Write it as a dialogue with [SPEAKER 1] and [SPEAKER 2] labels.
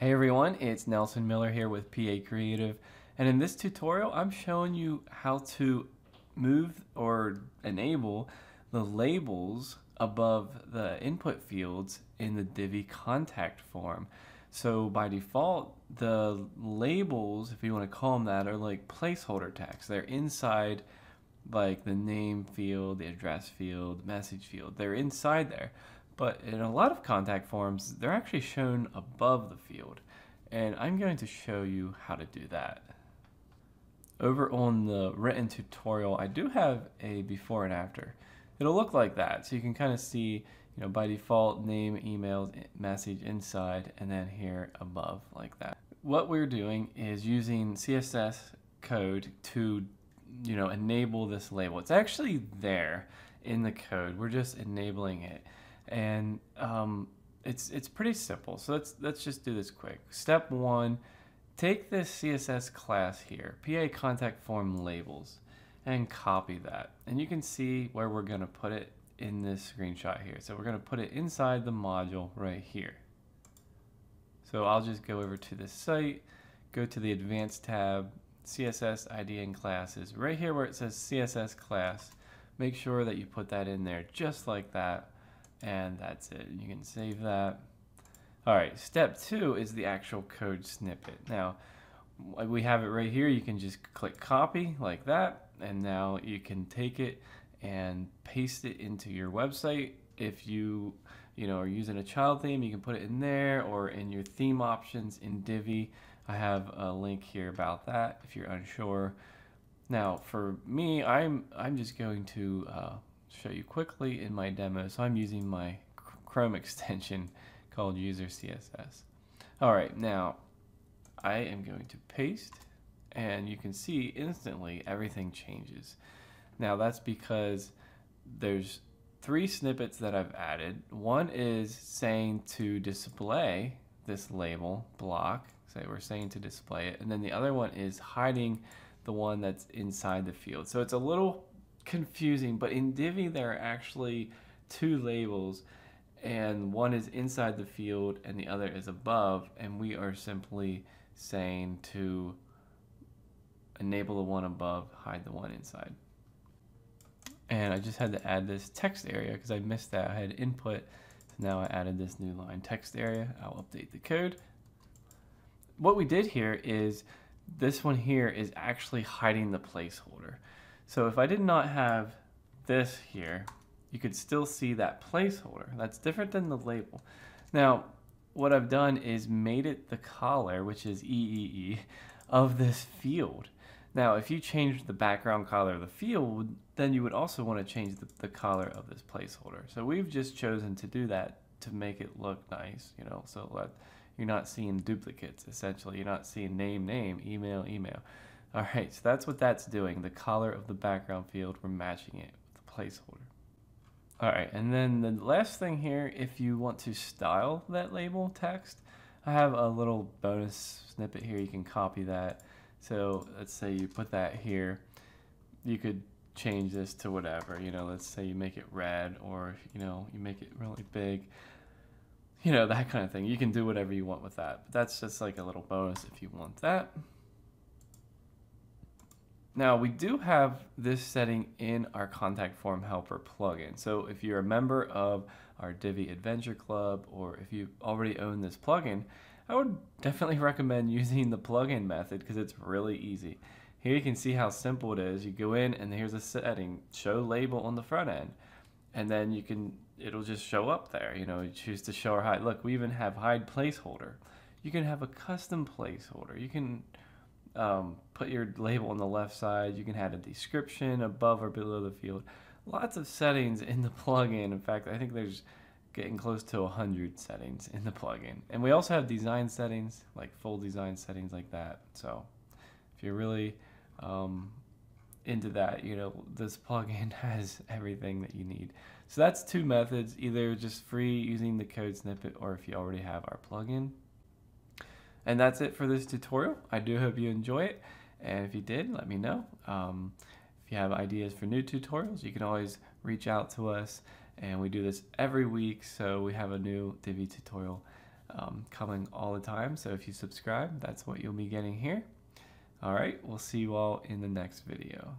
[SPEAKER 1] Hey everyone, it's Nelson Miller here with Pee-Aye Creative and in this tutorial I'm showing you how to move or enable the labels above the input fields in the Divi contact form. So by default the labels, if you want to call them that, are like placeholder text. They're inside like the name field, the address field, message field. They're inside there. But in a lot of contact forms, they're actually shown above the field. And I'm going to show you how to do that. Over on the written tutorial, I do have a before and after. It'll look like that. So you can kind of see, you know, by default, name, email, message inside, and then here above like that. What we're doing is using CSS code to, you know, enable this label. It's actually there in the code. We're just enabling it and um, it's it's pretty simple. So let's let's just do this quick. Step one, take this CSS class here, PA contact form labels, and copy that. And you can see where we're gonna put it in this screenshot here. So we're gonna put it inside the module right here. So I'll just go over to this site, go to the advanced tab, CSS ID and classes. Right here where it says CSS class, make sure that you put that in there just like that and that's it. You can save that. All right, step two is the actual code snippet. Now, we have it right here. You can just click copy like that, and now you can take it and paste it into your website. If you, you know, are using a child theme, you can put it in there or in your theme options in Divi. I have a link here about that if you're unsure. Now, for me, I'm I'm just going to uh, show you quickly in my demo. So I'm using my Chrome extension called user CSS. All right, now I am going to paste and you can see instantly everything changes. Now that's because there's three snippets that I've added. One is saying to display this label block, say we're saying to display it, and then the other one is hiding the one that's inside the field. So it's a little confusing, but in Divi there are actually two labels and one is inside the field and the other is above and we are simply saying to enable the one above, hide the one inside. And I just had to add this text area because I missed that. I had input, so now I added this new line text area. I'll update the code. What we did here is this one here is actually hiding the placeholder. So if I did not have this here, you could still see that placeholder. That's different than the label. Now, what I've done is made it the color, which is EEE, of this field. Now, if you change the background color of the field, then you would also want to change the, the color of this placeholder. So we've just chosen to do that to make it look nice, you know, so that you're not seeing duplicates, essentially. You're not seeing name, name, email, email. All right, so that's what that's doing. The color of the background field, we're matching it with the placeholder. All right, and then the last thing here, if you want to style that label text, I have a little bonus snippet here. You can copy that. So let's say you put that here. You could change this to whatever, you know, let's say you make it red or, you know, you make it really big. You know, that kind of thing. You can do whatever you want with that. But that's just like a little bonus if you want that. Now we do have this setting in our contact form helper plugin. So if you're a member of our Divi Adventure Club or if you already own this plugin, I would definitely recommend using the plugin method because it's really easy. Here you can see how simple it is. You go in and here's a setting, show label on the front end. And then you can, it'll just show up there. You know, you choose to show or hide. Look, we even have hide placeholder. You can have a custom placeholder. You can um, put your label on the left side. You can add a description above or below the field. Lots of settings in the plugin. In fact, I think there's getting close to 100 settings in the plugin. And we also have design settings, like full design settings like that. So if you're really um, into that, you know, this plugin has everything that you need. So that's two methods, either just free using the code snippet or if you already have our plugin. And that's it for this tutorial. I do hope you enjoy it. And if you did, let me know. Um, if you have ideas for new tutorials, you can always reach out to us. And we do this every week, so we have a new Divi tutorial um, coming all the time. So if you subscribe, that's what you'll be getting here. All right, we'll see you all in the next video.